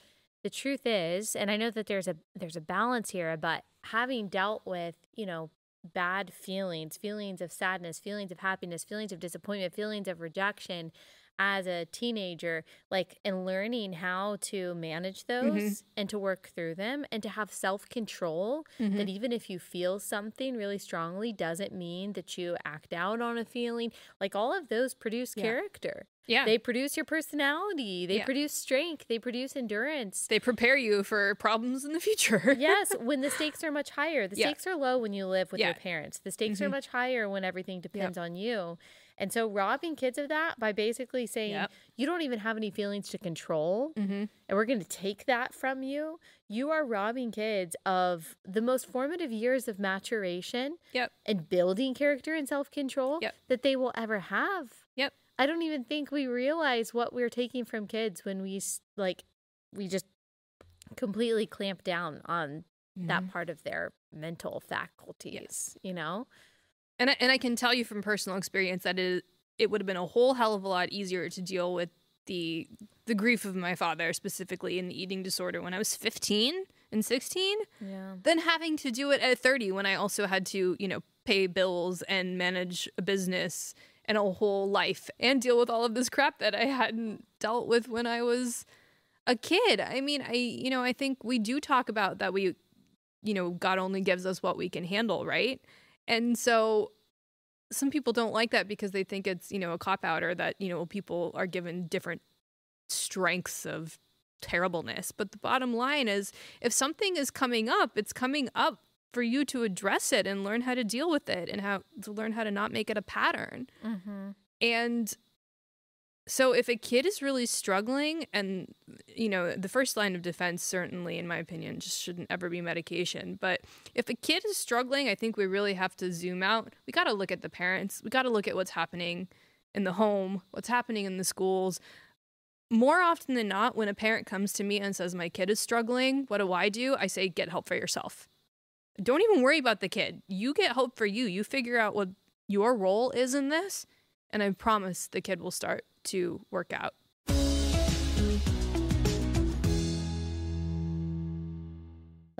the truth is, and I know that there's a there's a balance here, but having dealt with, you know, bad feelings, feelings of sadness, feelings of happiness, feelings of disappointment, feelings of rejection as a teenager, like and learning how to manage those and to work through them and to have self-control that even if you feel something really strongly doesn't mean that you act out on a feeling. Like all of those produce Yeah. character. Yeah. They produce your personality. They Yeah. produce strength. They produce endurance. they prepare you for problems in the future. yes, when the stakes are much higher. The Yeah. stakes are low when you live with Yeah. your parents. The stakes are Mhm. much higher when everything depends on you. And so robbing kids of that by basically saying Yep. you don't even have any feelings to control Mm-hmm. and we're going to take that from you, you are robbing kids of the most formative years of maturation Yep. and building character and self-control Yep. that they will ever have. Yep. I don't even think we realize what we're taking from kids when we like we just completely clamp down on that part of their mental faculties, you know? And I, and I can tell you from personal experience that it it would have been a whole hell of a lot easier to deal with the the grief of my father specifically in the eating disorder when I was 15 and 16 Yeah. than having to do it at 30 when I also had to, you know, pay bills and manage a business and a whole life and deal with all of this crap that I hadn't dealt with when I was a kid. I mean, I you know, I think we do talk about that we you know, God only gives us what we can handle, right? And so some people don't like that because they think it's, you know, a cop out or that, you know, people are given different strengths of terribleness. But the bottom line is if something is coming up, it's coming up for you to address it and learn how to deal with it and how to learn how to not make it a pattern. Mm-hmm. And so if a kid is really struggling and you know the first line of defense certainly in my opinion just shouldn't ever be medication. But if a kid is struggling i think we really have to zoom out. We got to look at the parents. We got to look at what's happening in the home what's happening in the schools. More often than not when a parent comes to me and says my kid is struggling what do i do? I say get help for yourself. Don't even worry about the kid. You get help for you. You figure out what your role is in this and i promise the kid will start to work out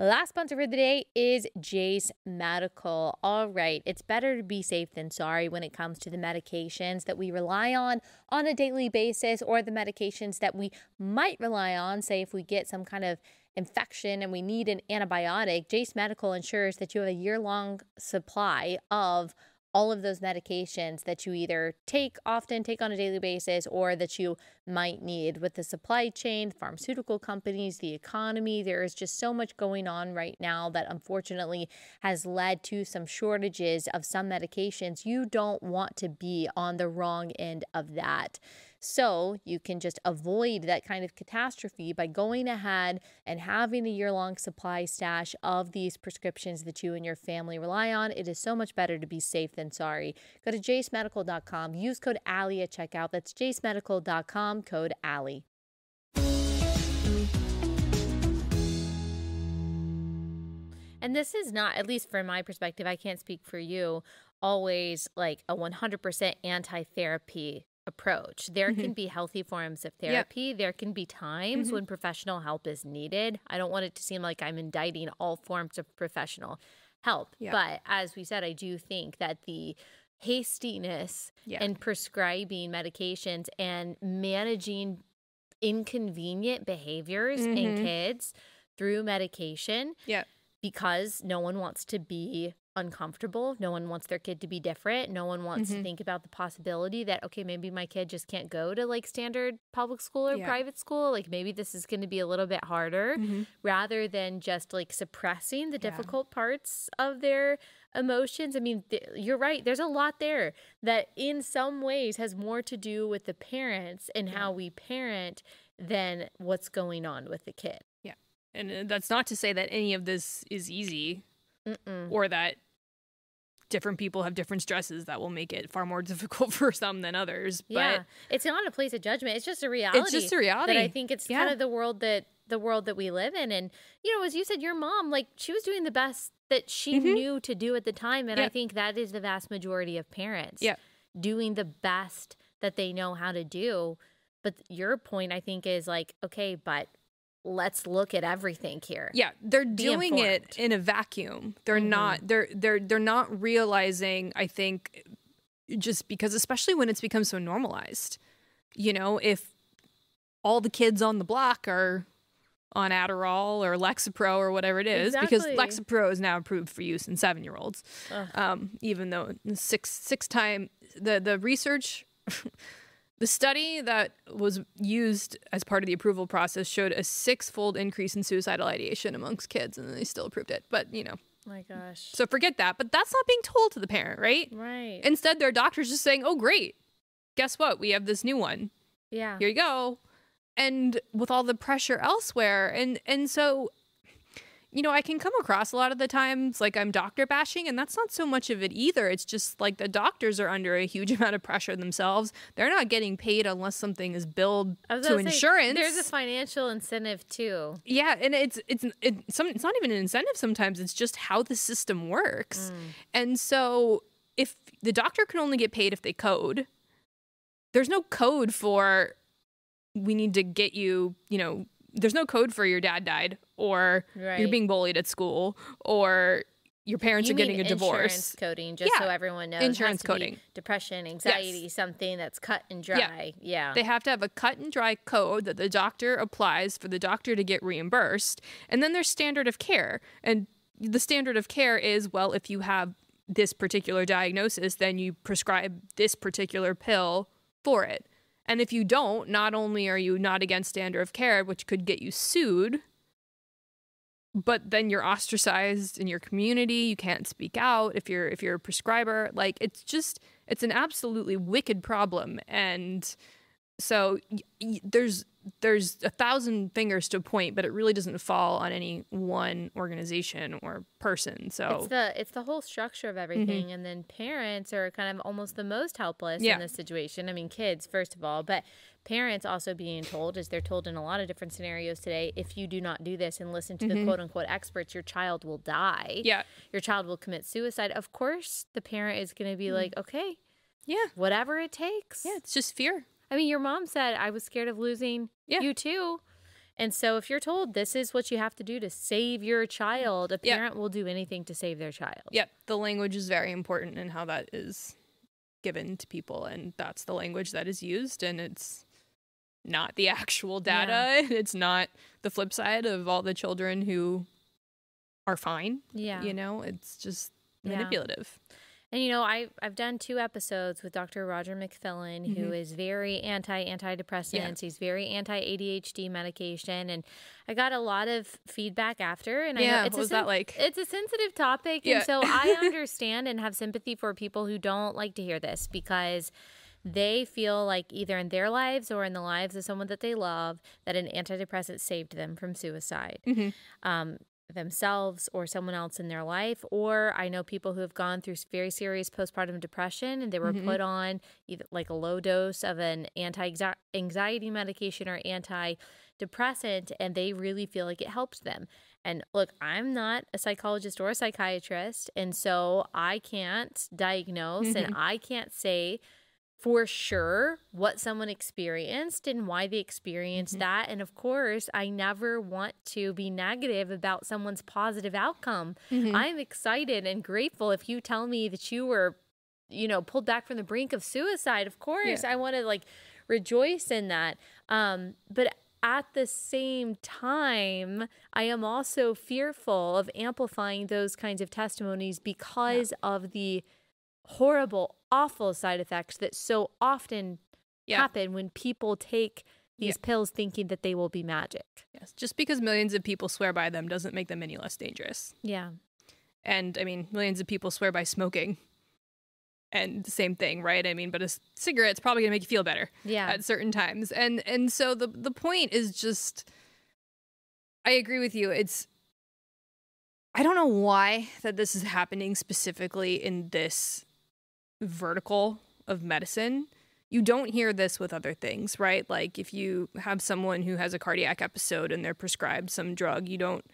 last sponsor for the day is Jase Medical. All right, it's better to be safe than sorry when it comes to the medications that we rely on on a daily basis or the medications that we might rely on, say if we get some kind of infection and we need an antibiotic. Jase Medical ensures that you have a year long supply of all of those medications that you either take often, take on a daily basis, or that you might need with the supply chain, pharmaceutical companies, the economy. There is just so much going on right now that unfortunately has led to some shortages of some medications. You don't want to be on the wrong end of that. So you can just avoid that kind of catastrophe by going ahead and having a year long supply stash of these prescriptions that you and your family rely on. It is so much better to be safe than sorry. Go to jasemedical.com, use code Allie at checkout. That's jasemedical.com, code Allie. And this is not, at least from my perspective, I can't speak for you, always like a 100% anti therapy approach. There Mhm. can be healthy forms of Yep. therapy. There can be times Mhm. when professional help is needed. I don't want it to seem like I'm indicting all forms of professional help. But as we said, I do think that the hastiness Yeah. in prescribing medications and managing inconvenient behaviors in Mhm. kids through medication Yeah. Because no one wants to be uncomfortable. No one wants their kid to be different. No one wants to Mhm. think about the possibility that, okay, maybe my kid just can't go to like standard public school or Yeah. private school. Like maybe this is going to be a little bit harder Mhm. rather than just like suppressing the Yeah. difficult parts of their emotions. I mean, th- you're right. There's a lot there that in some ways has more to do with the parents and Yeah. how we parent than what's going on with the kid. And uh, that's not to say that any of this is easy Mm-mm. or that different people have different stresses that will make it far more difficult for some than others. Yeah, But it's not a place of judgment. It's just a reality. it's just a reality. that I think it's Yeah. kind of the world that the world that we live in. And you know, as you said, your mom, like she was doing the best that she Mhm. knew to do at the time, and I think that is the vast majority of parents. Yeah. doing the best that they know how to do. But your point, I think, is like, okay, but let's look at everything here. Yeah, they're Be doing it in a vacuum. They're Mhm. not they're they're they're not realizing, I think just because especially when it's become so normalized. You know, if all the kids on the block are on Adderall or Lexapro or whatever it is because Lexapro is now approved for use in 7-year-olds. Um even though six six time the the research The study that was used as part of the approval process showed a six-fold increase in suicidal ideation amongst kids, and they still approved it. But you know, my gosh. so forget that. But that's not being told to the parent, right? right. Instead, their doctor's just saying, "Oh, great! Guess what? We have this new one. yeah. Here you go." And with all the pressure elsewhere, and and so, you know, I can come across a lot of the times like I'm doctor bashing, and that's not so much of it either. It's just like the doctors are under a huge amount of pressure themselves. They're not getting paid unless something is billed to say, insurance. there's a financial incentive too. Yeah, and it's it's it, some it's not even an incentive sometimes. It's just how the system works. Mm. And so if the doctor can only get paid if they code, there's no code for we need to get you, you know, there's no code for your dad died or Right. you're being bullied at school or your parents You are getting a divorce. Insurance coding, just so everyone knows. Insurance coding. depression, anxiety, something that's cut and dry. Yeah. They have to have a cut and dry code that the doctor applies for the doctor to get reimbursed. And then there's standard of care. And the standard of care is well, if you have this particular diagnosis, then you prescribe this particular pill for it. And if you don't, not only are you not against standard of care, which could get you sued, but then you're ostracized in your community you can't speak out if you're if you're a prescriber. Like it's just it's an absolutely wicked problem. And so there's there's a thousand fingers to point but it really doesn't fall on any one organization or person so It's the it's the whole structure of mm-hmm. everything, and then parents are kind of almost the most helpless Yeah. in this situation. I mean, kids first of all, but parents also being told, as they're told in a lot of different scenarios today, if you do not do this and listen to the mm-hmm. quote unquote experts, your child will die. yeah your child will commit suicide. Of course, the parent is going to be mm. like, okay, yeah whatever it takes. yeah it's just fear I mean, your mom said I was scared of losing Yeah. you too. And so if you're told this is what you have to do to save your child, a Yeah. parent will do anything to save their child. Yep, the language is very important in how that is given to people, and that's the language that is used, and it's not the actual data. It's not the flip side of all the children who are fine. Yeah. You know, it's just Yeah. manipulative. And you know, I I've done two episodes with Dr. Roger McFillin, who Mhm. is very anti antidepressants. Yeah. He's very anti ADHD medication, and I got a lot of feedback after. And I Yeah, know it's what a was that like? It's a sensitive topic, Yeah. and so I understand and have sympathy for people who don't like to hear this because they feel like either in their lives or in the lives of someone that they love that an antidepressant saved them from suicide Mhm. um, themselves or someone else in their life. Or I know people who have gone through very serious postpartum depression and they were Mhm. put on either like a low dose of an anti anxiety medication or antidepressant, and they really feel like it helps them. And look, I'm not a psychologist or a psychiatrist, and so I can't diagnose and Mhm. I can't say for sure what someone experienced and why they experienced Mhm. that. And of course, I never want to be negative about someone's positive outcome. Mhm. I'm excited and grateful if you tell me that you were, you know, pulled back from the brink of suicide. Of course, I want to like rejoice in that. Um, but at the same time, I am also fearful of amplifying those kinds of testimonies because of the horrible, awful side effects that so often Yeah. happen when people take these pills thinking that they will be magic. Yes. Just because millions of people swear by them doesn't make them any less dangerous. Yeah. And I mean, millions of people swear by smoking. And the same thing, right? I mean, but a cigarette's probably gonna make you feel better Yeah. at certain times. And and so the the point is just I agree with you. It's I don't know why that this is happening specifically in this vertical of medicine. You don't hear this with other things, right? Like if you have someone who has a cardiac episode and they're prescribed some drug, you don't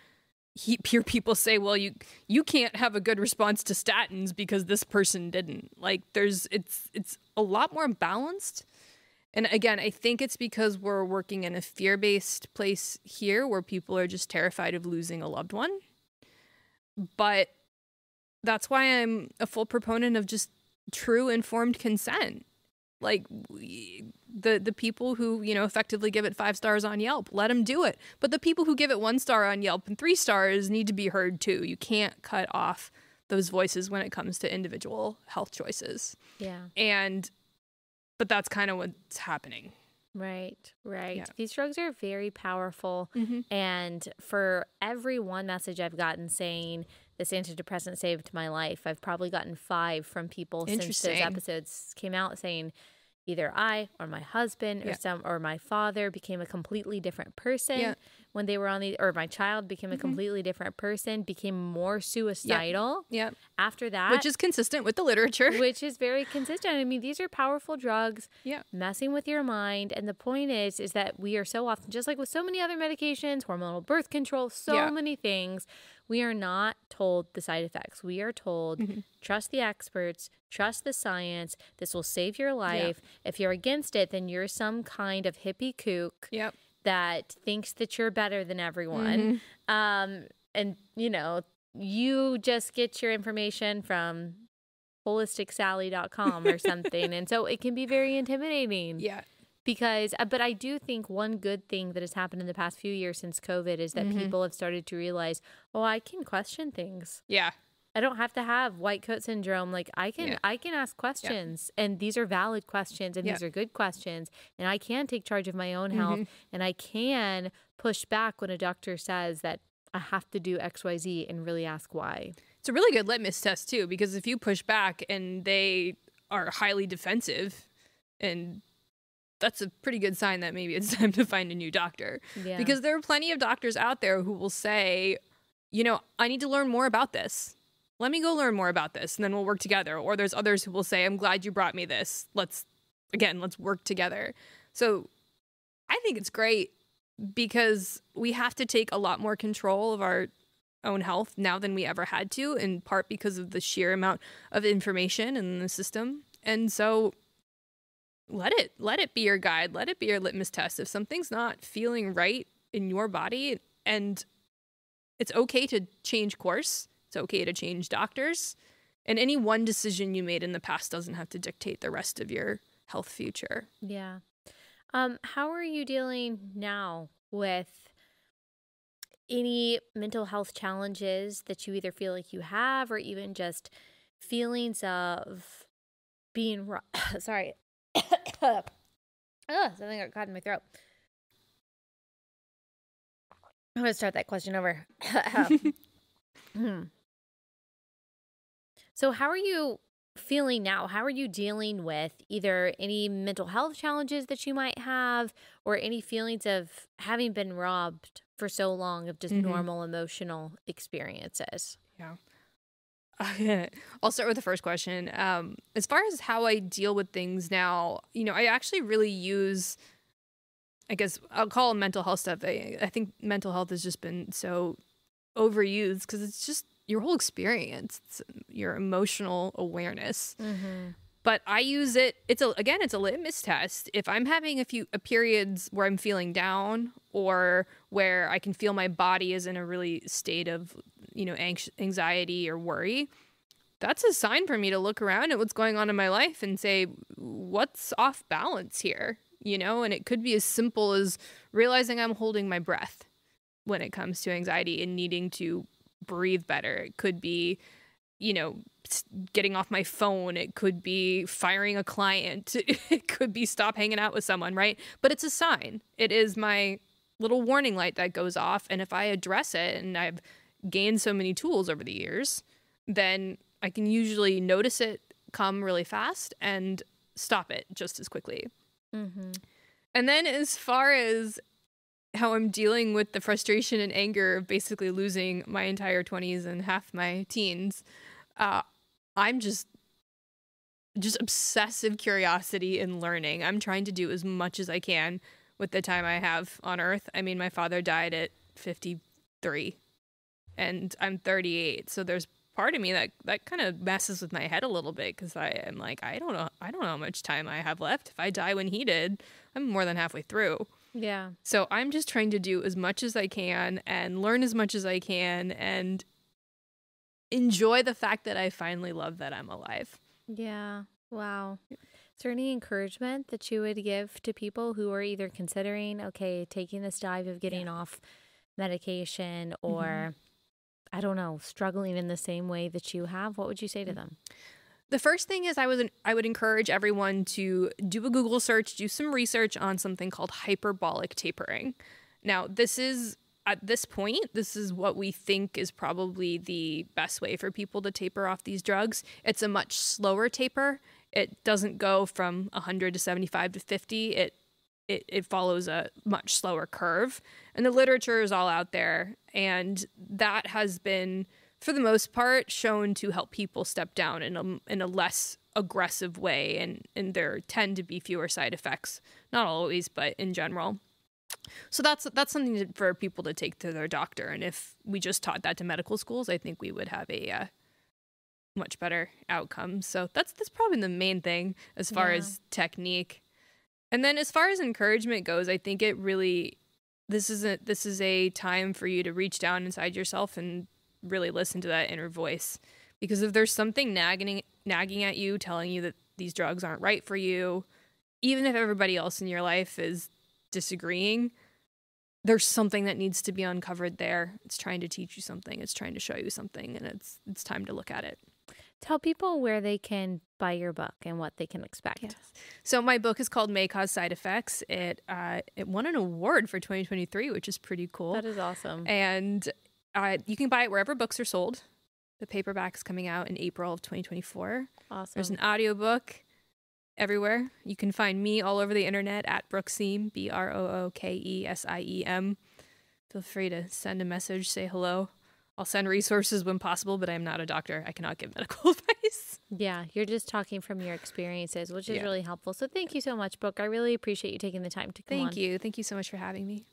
hear people say, "Well, you you can't have a good response to statins because this person didn't." Like there's it's it's a lot more balanced. And again, I think it's because we're working in a fear-based place here where people are just terrified of losing a loved one. But that's why I'm a full proponent of just true informed consent. Like we, the the people who you know effectively give it five stars on Yelp, let them do it. But the people who give it one star on Yelp and three stars need to be heard too. You can't cut off those voices when it comes to individual health choices. Yeah. And but that's kind of what's happening. Right, right. Yeah. These drugs are very powerful. Mm-hmm. And for every one message I've gotten saying this antidepressant saved my life, I've probably gotten five from people since those episodes came out saying either I or my husband or Yeah. some or my father became a completely different person Yeah. when they were on the or my child became a Mhm. completely different person, became more suicidal Yep. after that. Which is consistent with the literature. which is very consistent. I mean, these are powerful drugs Yeah. messing with your mind. And the point is, is that we are so often, just like with so many other medications, hormonal birth control, so Yeah. many things, we are not told the side effects. We are told, Mhm. trust the experts, trust the science. This will save your life. If you're against it, then you're some kind of hippie kook Yep. that thinks that you're better than everyone. Mhm. Um, and you know, you just get your information from holisticsally.com or something. and so it can be very intimidating Yeah. Because, uh, but I do think one good thing that has happened in the past few years since COVID is that Mhm. people have started to realize, oh, I can question things. Yeah. I don't have to have white coat syndrome. Like I can, Yeah. I can ask questions, and these are valid questions, and Yeah. these are good questions, and I can take charge of my own health, Mhm. and I can push back when a doctor says that I have to do X, Y, Z, and really ask why. It's a really good litmus test too, because if you push back and they are highly defensive, and that's a pretty good sign that maybe it's time to find a new doctor. Yeah, Because there are plenty of doctors out there who will say, you know, I need to learn more about this. Let me go learn more about this, and then we'll work together. Or there's others who will say, I'm glad you brought me this. Let's, again, let's work together. So I think it's great because we have to take a lot more control of our own health now than we ever had to, in part because of the sheer amount of information in the system. And so let it let it be your guide, let it be your litmus test. If something's not feeling right in your body and it's okay to change course, it's okay to change doctors, and any one decision you made in the past doesn't have to dictate the rest of your health future. yeah. Um, how are you dealing now with any mental health challenges that you either feel like you have, or even just feelings of being ro- oh, something got caught in my throat. I'm gonna start that question over. Hmm. So, how are you feeling now? How are you dealing with either any mental health challenges that you might have or any feelings of having been robbed for so long of just Mhm. normal emotional experiences? I'll start with the first question. Um, as far as how I deal with things now, you know, I actually really use, I guess I'll call it mental health stuff. I, I think mental health has just been so overused because it's just your whole experience, it's your emotional awareness. Mm-hmm. but I use it. It's a again, it's a litmus test. If I'm having a few a periods where I'm feeling down or where I can feel my body is in a really state of you know anx- anxiety or worry, that's a sign for me to look around at what's going on in my life and say what's off balance here. You know, and it could be as simple as realizing I'm holding my breath when it comes to anxiety and needing to breathe better. It could be, you know, getting off my phone. It could be firing a client. It could be stop hanging out with someone, right? But it's a sign. It is my little warning light that goes off. And if I address it and I've gained so many tools over the years, then I can usually notice it come really fast and stop it just as quickly. Mm-hmm. And then, as far as how I'm dealing with the frustration and anger of basically losing my entire 20s and half my teens, uh, I'm just just obsessive curiosity and learning. I'm trying to do as much as I can with the time I have on earth. I mean, my father died at 53 and I'm 38. So there's part of me that that kind of messes with my head a little bit cuz I am like I don't know I don't know how much time I have left. If I die when he did, I'm more than halfway through. Yeah. So I'm just trying to do as much as I can and learn as much as I can and enjoy the fact that I finally love that I'm alive. Yeah. Wow. Is there any encouragement that you would give to people who are either considering, okay, taking this dive of getting yeah. off medication or, mm-hmm. I don't know, struggling in the same way that you have? What would you say to mm. them? The first thing is I would I would encourage everyone to do a Google search, do some research on something called hyperbolic tapering. Now, this is at this point, this is what we think is probably the best way for people to taper off these drugs. It's a much slower taper. It doesn't go from 100 to 75 to 50. It it, it follows a much slower curve. And the literature is all out there. And that has been, for the most part, shown to help people step down in a, in a less aggressive way. And, and there tend to be fewer side effects. Not always, but in general. So that's that's something for people to take to their doctor. And if we just taught that to medical schools, I think we would have a uh, much better outcome. So that's that's probably the main thing as far yeah. as technique. And then as far as encouragement goes, I think it really this isn't this is a time for you to reach down inside yourself and really listen to that inner voice. Because if there's something nagging nagging at you, telling you that these drugs aren't right for you, even if everybody else in your life is disagreeing, there's something that needs to be uncovered there. It's trying to teach you something. It's trying to show you something, and it's it's time to look at it. Tell people where they can buy your book and what they can expect. Yes. So my book is called May Cause Side Effects. It uh, it won an award for 2023, which is pretty cool. That is awesome. And uh, you can buy it wherever books are sold. The paperback is coming out in April of 2024. Awesome. There's an audiobook everywhere. You can find me all over the internet at BrookeSiem, B R O O K E S I E M. Feel free to send a message, say hello. I'll send resources when possible, but I'm not a doctor. I cannot give medical advice. Yeah, you're just talking from your experiences, which is yeah. really helpful. So thank you so much, Brooke. I really appreciate you taking the time to come Thank on. you. Thank you so much for having me.